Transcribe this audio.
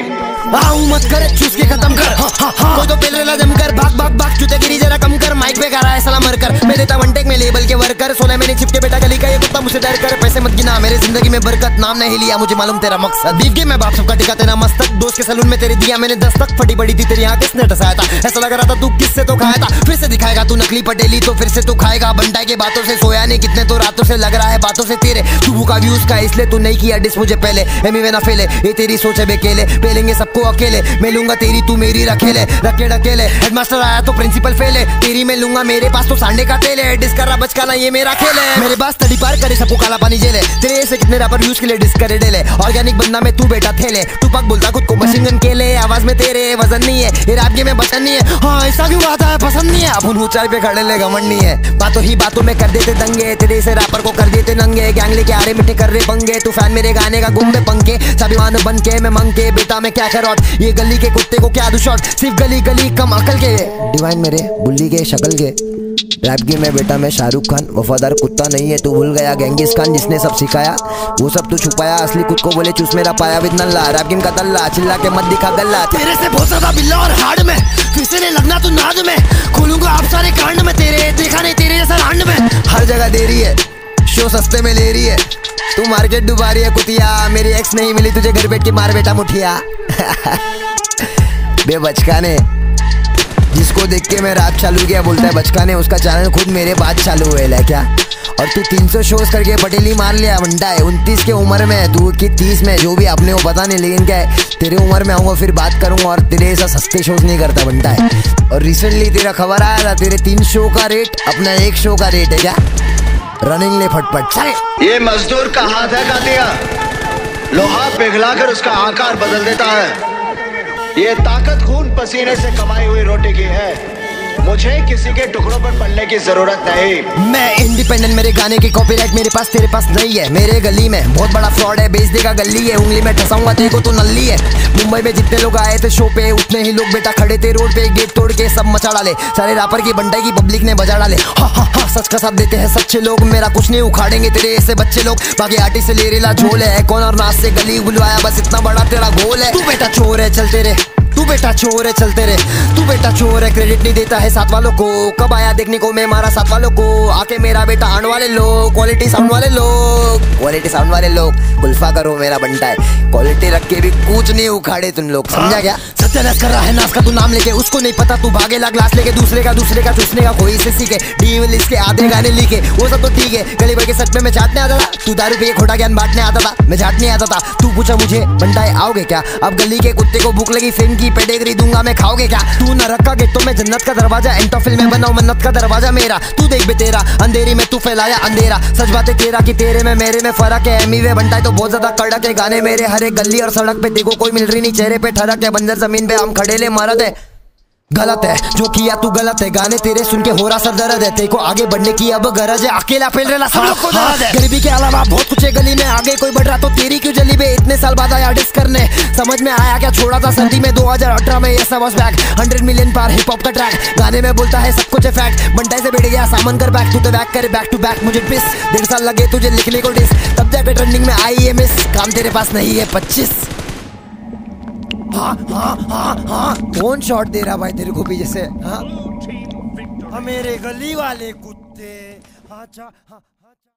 आऊ मत कर चूस के खत्म कर हा, हा, हा। कोई तो पेल रेला जम कर में लेबल के वर्कर सोने मैंने चिपके बेटा गली का ये कुत्ता मुझसे डर कर। पैसे मत गिना, मेरे ज़िंदगी में बरकत, नाम नहीं लिया, मुझे मालूम तेरा मकसद। बीफ मैं बाप सबका टिका तेरा मस्तक। दोस्त के सलून में तेरे दिया मैंने दस्तक। फटी बड़ी थी तेरी यहाँ किसने टसाया था। ऐसा लग रहा था तू किससे तो खाया था। फिर से दिखाएगा तू नकली पटेली तो फिर से तू खाएगा। बंटाई के बातों से सोया नहीं, कितने तो रातों से लग रहा है बातों से तेरे। तू भूखा व्यूज़ का इसलिए तू नहीं किया डिस मुझे पहले। एमी वे ना फेले, ये तेरी सोच है बेकेले। पेलेंगे सबको अकेले। मैं लूँगा तेरी, तू मेरी रखेले। रखे डकेले हेडमास्टर आया तो प्रिंसिपल फेले। तेरी मैं लूँगा, मेरे पास तो सांडे का तेल है। डिस रहा बचकाना ये मेरा खेल है। मेरे पास तड़ी पार करे, सबको काला पानी जेले तेरे से कितने रैपर यूज़ के लिए डिस करे डेले ऑर्गेनिक बंदा में, तू बेटा थेले। तू पक बोलता, खुद को मशीन गन केले आवाज़ में तेरे वज़न नहीं है। ये रैप में बचन नहीं है। हाँ ऐसा क्यों बात है? पसंद नहीं है। अपन ऊंचाई पे खड़े ले, घमंड नहीं है। बातों ही बातों में कर देते दंगे। तेरे से रैपर को कर देते नंगे। गैंग लेके आ रहे, मिठे कर रहे पंगे। तू फ़ैन मेरे गाने का में पंखे। सभी मान बन के मैं मंग के, बेटा मैं क्या करौट ये गली के कुत्ते को क्या दू शॉट सिर्फ़ गली गली कम अकल के। डिवाइन मेरे, बुल्ली के, शक्ल के। रैप गेम में बेटा, मैं शाहरुख खान, वफादार कुत्ता नहीं है, तू भूल गया। गेंगिस खान जिसने सब सिखाया, वो सब तू छुपाया। असली खुद को बोले, चूस मेरा पाया विद नल्ला। रैप गेम का तल्ला, चिल्ला के मत दिखा गल्ला। तेरे से बहुत ज़्यादा बिल्ला और हार्ड में। फिर से नहीं लगना तू नाद में। खोलूँगा आप सारे कांड में। तेरे, देखा नहीं, तेरे जैसा रांड में। हर जगह दे रही है शो सस्ते में ले रही है। तू मार्केट डुबा रही है, कुतिया। मेरी एक्स नहीं मिली तुझे घर बैठ के मार बेटा मुठिया। बे बचकाने जिसको देख के मैं रात चालू किया, बोलता है बचकाने उसका चैनल खुद मेरे बाद चालू हुए है क्या? और तू 300 शोज़ करके पटेली मार लिया वंडा है, उनतीस के उम्र में तू की तीस में जो भी अपने को पता नहीं, लेकिन क्या है, तेरे उम्र में आऊँगा, फिर बात करूँगा, और तेरे ऐसा सस्ते शोज़ नहीं करता बनता है। और रिसेंटली तेरा खबर आया था, तेरे तीन शो का रेट अपना एक शो का रेट है क्या? रनिंग ले फटफट चले ये मजदूर का हाथ है, कातिया। लोहा पिघलाकर उसका आकार बदल देता है। ये ताकत खून पसीने से कमाई हुई रोटी की है। मुझे किसी के टुकड़ों पर पड़ने की ज़रूरत नहीं। मैं इंडिपेंडेंट मेरे गाने की कॉपीराइट मेरे पास, तेरे पास नहीं है। मेरे गली में बहुत बड़ा फ्रॉड है बेच देगा गली है। उंगली में ठसाऊँगा तेरे को तो नल्ली है। मुंबई में जितने लोग आए थे शो पे, उतने ही लोग बेटा खड़े थे रोड पे। गेट तोड़ के सब मचा डाले। सारे रापर की बंटाई की पब्लिक ने बजा डाले। सच का साथ देते हैं सच्चे लोग। मेरा कुछ नहीं उखाड़ेंगे तेरे ऐसे बच्चे लोग। बाकी आटी से ले रेला झोल है। कौन और नाच से गली बुलवाया बस इतना बड़ा तेरा गोल है। तू बेटा चोर है चलते रहे तू बेटा चोर है चलते रहे। तू बेटा चोर है क्रेडिट नहीं देता है साथ वालों को। कब आया देखने को मैं मारा साथ वालों को? आके मेरा बेटा आने वाले लोग क्वालिटी साउंड वाले लोग क्वालिटी साउंड वाले लोग। गुल्फा करो मेरा बनता है। क्वालिटी रख के भी कुछ नहीं उखाड़े तुम लोग समझा क्या? सत्यानाश कर रहा है नाश का तू नाम लेके, उसको नहीं पता, तू भागेला ग्लास लेके, दूसरे का दूसरे का, चूसने का, कोई से सीखे। डीविल इसके आधे गाने लिखे, वो सब तो ठीक है। गली भर के सच में मैं चाटने आता था। तू दारू पे खोटा ज्ञान बांटने आता था। मैं चाटने आता था। तू पूछा मुझे, बंटाए आओगे क्या? अब गली के कुत्ते को भूख लगी फ़िल्म की पेडेगरी दूँगा मैं, खाओगे क्या? तू न रखा गेटो में, जन्नत का दरवाज़ा एंटोफिल में बनाओ, मन्नत का दरवाज़ा मेरा। तू देख बे तेरा, अंधेरी में तू फैलाया अंधेरा। सच बात है तेरा की तेरे में, मेरे में फ़र्क है एमी वे बनता तो बहुत ज़्यादा कड़क है। गाने मेरे हर गली और सड़क पे देखो कोई मिल रही नहीं, चेहरे पे ठरक है, बंजर ज़मीन पे हम खड़े ले मरद है। गलत है जो किया तू गलत है। गाने तेरे सुन के हो रहा सर दर्द है। तेरे को आगे बढ़ने की अब गरज है। अकेला फैल रहा सब लोग को दर्द है। गरीबी के अलावा बहुत कुछ है गली में। आगे कोई बढ़ रहा तो तेरी क्यों जली बे? इतने साल बाद आया डिस करने। समझ में आया क्या छोड़ा था सर्दी में? 2018 में ये वाज बैक 100 मिलियन पार हिप हॉप का ट्रैक गाने में बोलता है सब कुछ है फैक्ट बंटाई से बैठ गया सामान कर बैक तू तो बैक करे बैक टू बैक मुझे पिस डेढ़ साल लगे तुझे लिखने को डिस तब जाकर ट्रेंडिंग में आई है मिस काम तेरे पास नहीं है पच्चीस। हाँ हाँ हाँ हाँ। कौन शॉट दे रहा भाई तेरे को पीछे से? हाँ। हाँ, मेरे गली वाले कुत्ते। अच्छा हाँ।